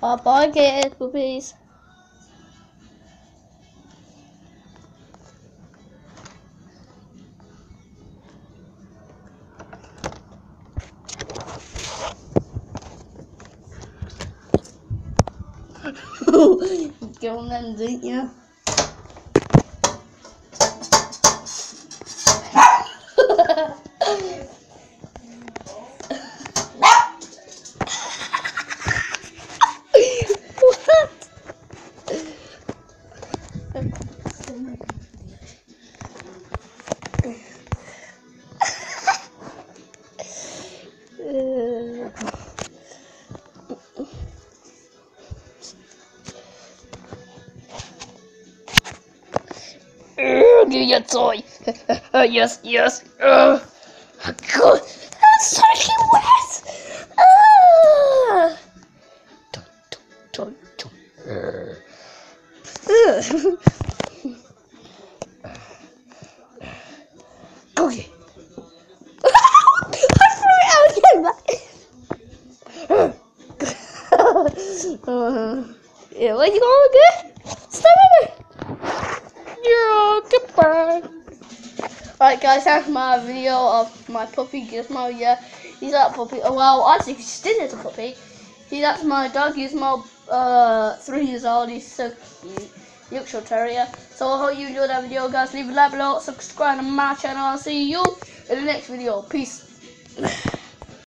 Bye bye, kids, puppies. Get on them, didn't you? Your toy. Uh, yes, yes. Uh, God, that's soaking wet. Uh, don't, don't, don't, don't. Uh. okay. I threw it out again. uh, yeah, where you going, good? Stop over. Yeah, goodbye. Alright guys, that's my video of my puppy Gizmo, yeah. He's that puppy. Oh, well, actually, he still is a puppy. He, that's my dog Gizmo, uh, three years old. He's so cute. Yorkshire Terrier. So I hope you enjoyed that video, guys. Leave a like below, subscribe to my channel. I'll see you in the next video. Peace.